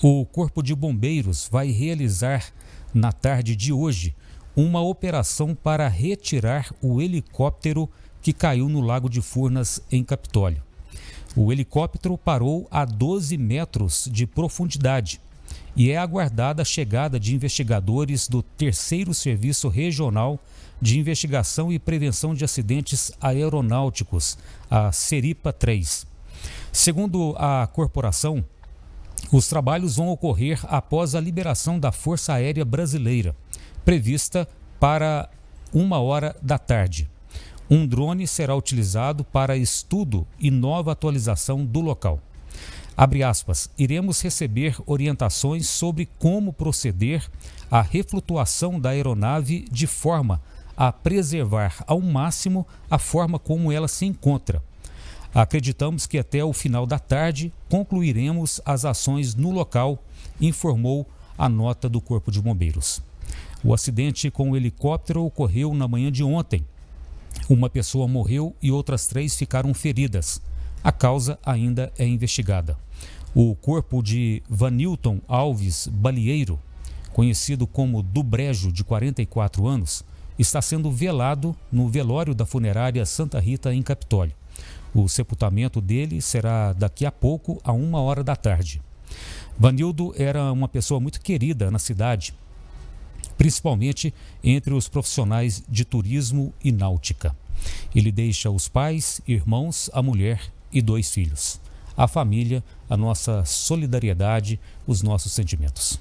O Corpo de Bombeiros vai realizar na tarde de hoje uma operação para retirar o helicóptero que caiu no Lago de Furnas, em Capitólio. O helicóptero parou a 12 metros de profundidade e é aguardada a chegada de investigadores do Terceiro Serviço Regional de Investigação e Prevenção de Acidentes Aeronáuticos, a Seripa 3. Segundo a corporação, os trabalhos vão ocorrer após a liberação da Força Aérea Brasileira, prevista para uma hora da tarde. Um drone será utilizado para estudo e nova atualização do local. Abre aspas, iremos receber orientações sobre como proceder à reflutuação da aeronave de forma a preservar ao máximo a forma como ela se encontra, Acreditamos que até o final da tarde concluiremos as ações no local, informou a nota do Corpo de Bombeiros. O acidente com o helicóptero ocorreu na manhã de ontem. Uma pessoa morreu e outras três ficaram feridas. A causa ainda é investigada. O corpo de Vanilton Alves Balieiro, conhecido como Dubrejo, de 44 anos, está sendo velado no velório da funerária Santa Rita, em Capitólio. O sepultamento dele será daqui a pouco, a uma hora da tarde. Vanildo era uma pessoa muito querida na cidade, principalmente entre os profissionais de turismo e náutica. Ele deixa os pais, irmãos, a mulher e dois filhos. A família, a nossa solidariedade, os nossos sentimentos.